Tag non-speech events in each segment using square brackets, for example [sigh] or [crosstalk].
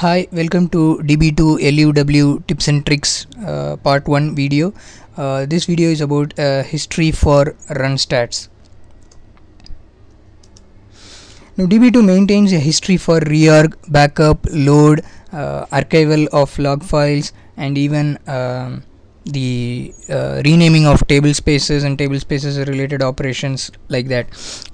Hi, welcome to DB2 LUW tips and tricks uh, part 1 video. Uh, this video is about uh, history for run stats. Now DB2 maintains a history for reorg, backup, load, uh, archival of log files and even um, the uh, renaming of table spaces and table spaces related operations like that.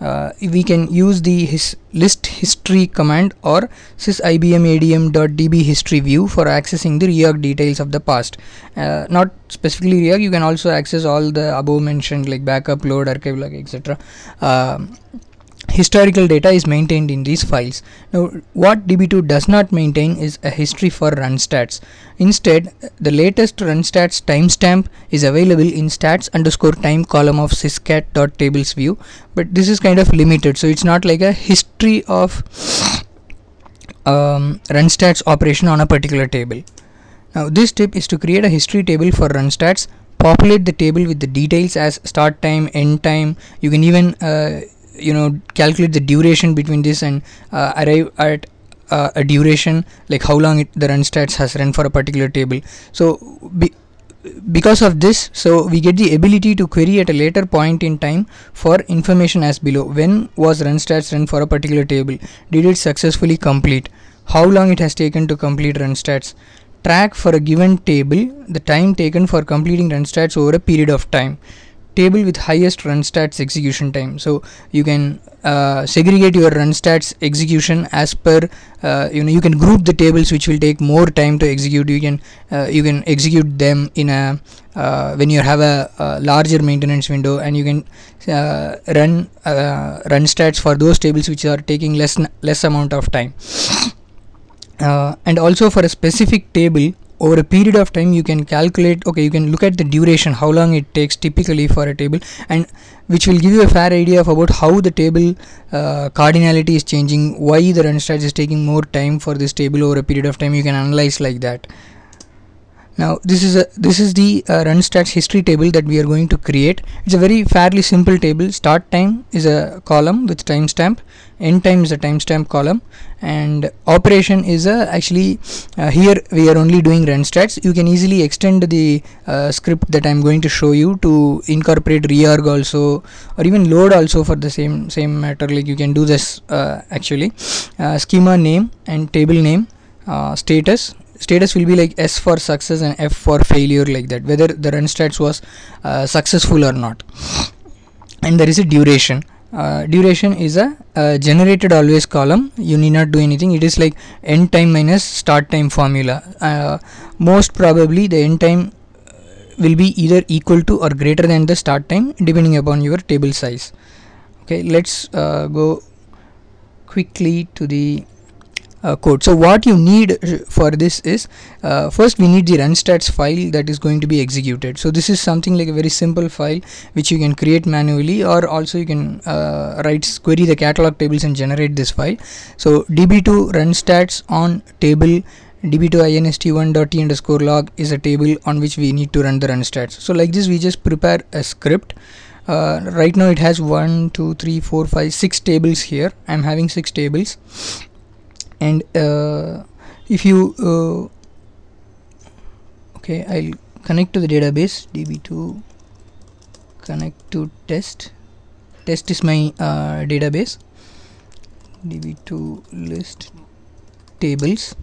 Uh, we can use the his list history command or sysibmadm.db history view for accessing the reorg details of the past. Uh, not specifically reorg you can also access all the above mentioned like backup load archive log etc historical data is maintained in these files. Now what DB2 does not maintain is a history for run stats. Instead the latest run stats timestamp is available in stats underscore time column of syscat.tables view but this is kind of limited so it's not like a history of um, run stats operation on a particular table. Now this tip is to create a history table for run stats populate the table with the details as start time end time you can even uh, you know calculate the duration between this and uh, arrive at uh, a duration like how long it, the run stats has run for a particular table. So be, because of this so we get the ability to query at a later point in time for information as below. When was run stats run for a particular table? Did it successfully complete? How long it has taken to complete run stats? Track for a given table the time taken for completing run stats over a period of time table with highest run stats execution time. So you can uh, segregate your run stats execution as per uh, you know you can group the tables which will take more time to execute. You can uh, you can execute them in a uh, when you have a, a, larger maintenance window and you can uh, run uh, run stats for those tables which are taking less less amount of time. And also for a specific table over a period of time you can calculate okay you can look at the duration how long it takes typically for a table and which will give you a fair idea of about how the table uh, cardinality is changing why the run stats is taking more time for this table over a period of time. You can analyze like that now this is a this is the uh, run stats history table that we are going to create. It's a very fairly simple table. Start time is a column with timestamp. End time is a timestamp column. And operation is a actually uh, here we are only doing run stats. You can easily extend the uh, script that i'm going to show you to incorporate reorg also or even load also for the same same matter. Like you can do this uh, actually. Uh, schema name and table name uh, status status will be like S for success and F for failure like that whether the run stats was uh, successful or not. And there is a duration. Uh, duration is a uh, generated always column. You need not do anything. It is like end time minus start time formula. Uh, most probably the end time will be either equal to or greater than the start time depending upon your table size. Okay let's uh, go quickly to the uh, code. So what you need uh, for this is uh, first we need the run stats file that is going to be executed. So this is something like a very simple file which you can create manually or also you can uh, write query the catalog tables and generate this file. So db2 run stats on table db2 inst1.t underscore log is a table on which we need to run the run stats. So like this we just prepare a script. Uh, right now it has one two three four five six tables here. I'm having six tables and uh, if you uh, okay I'll connect to the database db2 connect to test. Test is my uh, database. Db2 list tables.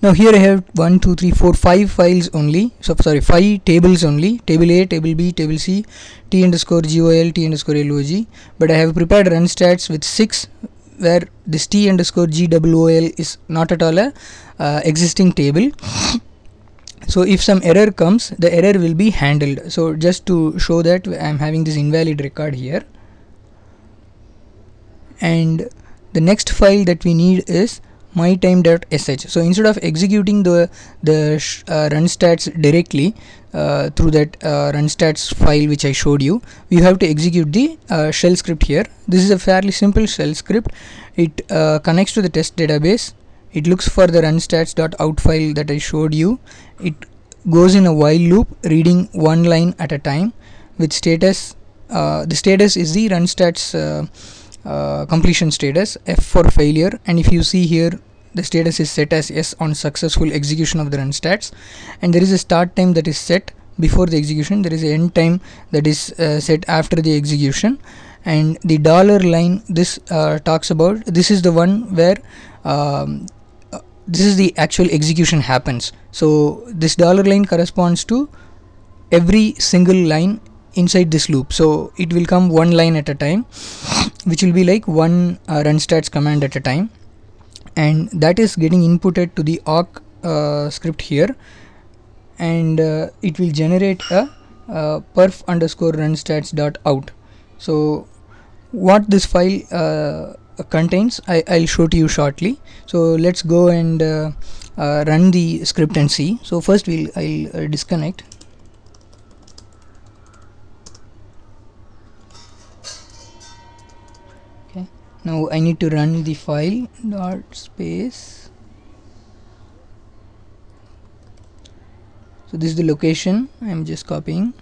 Now here I have one two three four five files only. So sorry five tables only. Table A table B table C T underscore GOL T underscore LOG but I have prepared run stats with six where this t underscore gwol is not at all a uh, existing table. So if some error comes the error will be handled. So just to show that i'm having this invalid record here. And the next file that we need is mytime.sh so instead of executing the the uh, run stats directly uh, through that uh, run stats file which I showed you you have to execute the uh, shell script here. This is a fairly simple shell script. It uh, connects to the test database. It looks for the run stats.out file that I showed you. It goes in a while loop reading one line at a time with status uh, the status is the run stats uh, completion status F for failure and if you see here the status is set as yes on successful execution of the run stats. And there is a start time that is set before the execution. There is an end time that is uh, set after the execution. And the dollar line this uh, talks about this is the one where um, uh, this is the actual execution happens. So this dollar line corresponds to every single line inside this loop. So it will come one line at a time which will be like one uh, run stats command at a time. And that is getting inputted to the awk uh, script here. And uh, it will generate a uh, perf underscore run stats dot out. So what this file uh, contains I, I'll show to you shortly. So let's go and uh, uh, run the script and see. So first we'll I'll disconnect now I need to run the file dot space. So this is the location I'm just copying.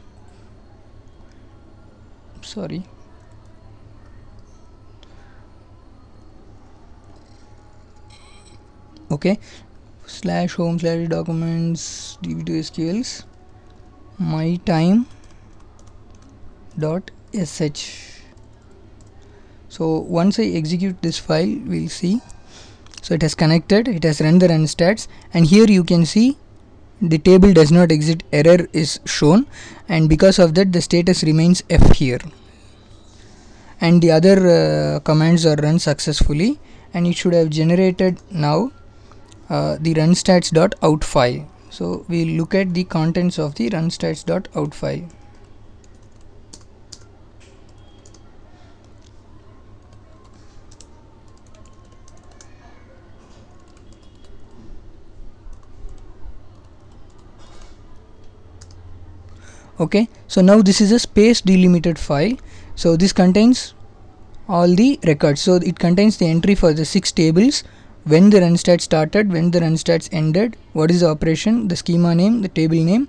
Sorry. Okay. Slash home slash documents db2 sqls my time dot sh so once I execute this file we'll see. So it has connected it has run the run stats and here you can see the table does not exist error is shown and because of that the status remains F here. And the other uh, commands are run successfully and it should have generated now uh, the runstats.out file. So we'll look at the contents of the runstats.out file okay so now this is a space delimited file. So this contains all the records. So it contains the entry for the six tables. When the run stat started when the run stats ended what is the operation the schema name the table name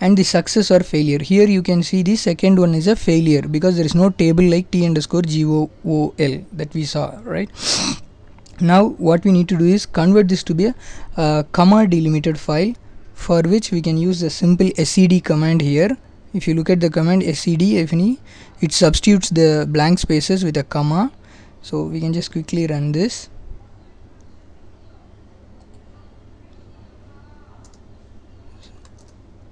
and the success or failure. Here you can see the second one is a failure because there is no table like t underscore gool that we saw right? [sniffs] Now what we need to do is convert this to be a uh, comma delimited file for which we can use the simple sed command here if you look at the command sed it substitutes the blank spaces with a comma. So we can just quickly run this.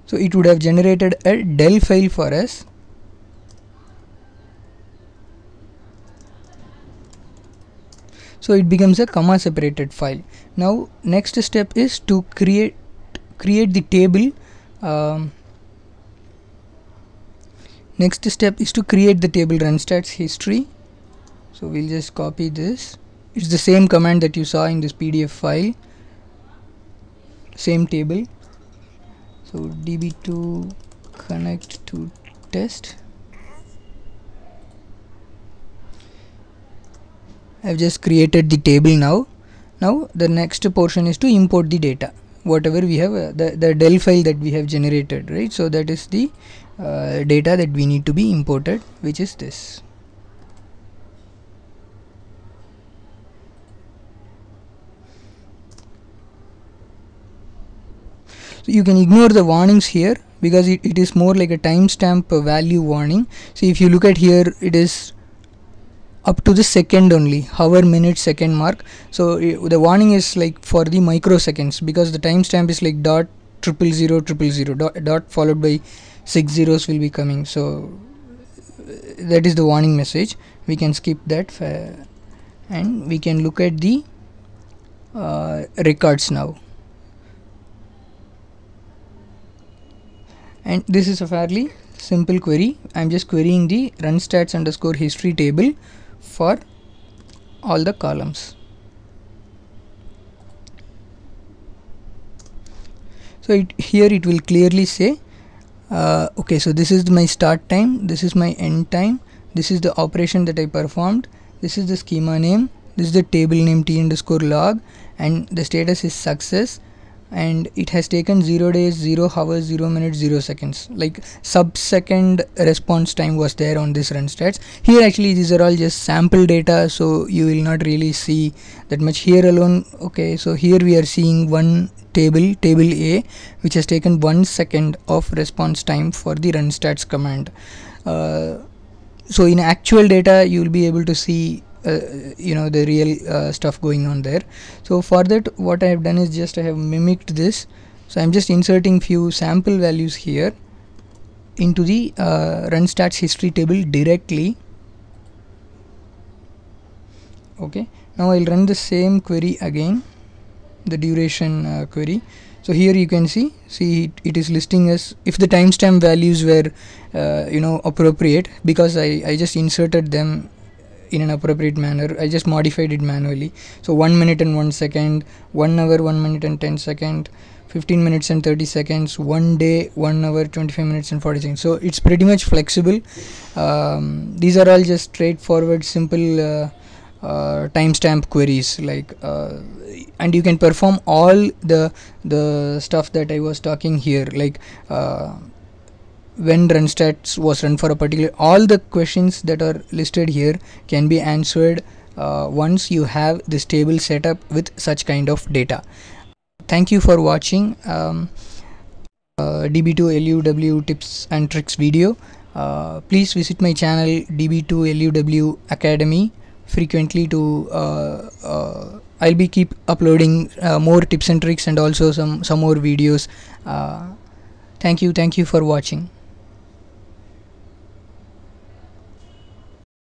So it would have generated a del file for us. So it becomes a comma separated file. Now next step is to create create the table um, next step is to create the table run stats history. So we'll just copy this. It's the same command that you saw in this pdf file. Same table. So db2 connect to test. I've just created the table now. Now the next portion is to import the data whatever we have uh, the, the del file that we have generated right? So that is the uh, data that we need to be imported which is this. So you can ignore the warnings here because it, it is more like a timestamp value warning. So if you look at here it is up to the second only hour minute second mark. So the warning is like for the microseconds because the timestamp is like dot triple zero triple zero dot, dot followed by six zeros will be coming. So that is the warning message. We can skip that and we can look at the uh, records now. And this is a fairly simple query. I'm just querying the run stats underscore history table for all the columns. So it, here it will clearly say uh, okay so this is my start time. This is my end time. This is the operation that I performed. This is the schema name. This is the table name t underscore log. And the status is success and it has taken 0 days 0 hours 0 minutes 0 seconds. Like sub second response time was there on this run stats. Here actually these are all just sample data so you will not really see that much. Here alone okay so here we are seeing one table table a which has taken one second of response time for the run stats command. Uh, so in actual data you will be able to see you know the real uh, stuff going on there. So for that what I have done is just I have mimicked this. So I'm just inserting few sample values here into the uh, run stats history table directly. Okay. Now I'll run the same query again the duration uh, query. So here you can see see it, it is listing as if the timestamp values were uh, you know appropriate because I, I just inserted them in an appropriate manner. I just modified it manually. So 1 minute and 1 second 1 hour 1 minute and 10 second 15 minutes and 30 seconds 1 day 1 hour 25 minutes and 40 seconds. So it's pretty much flexible. Um, these are all just straightforward simple uh, uh, timestamp queries. Like uh, and you can perform all the the stuff that I was talking here. Like uh, when run stats was run for a particular all the questions that are listed here can be answered uh, once you have this table set up with such kind of data. Thank you for watching um, uh, db2 luw tips and tricks video. Uh, please visit my channel db2 luw academy frequently to uh, uh, I'll be keep uploading uh, more tips and tricks and also some some more videos. Thank you thank you for watching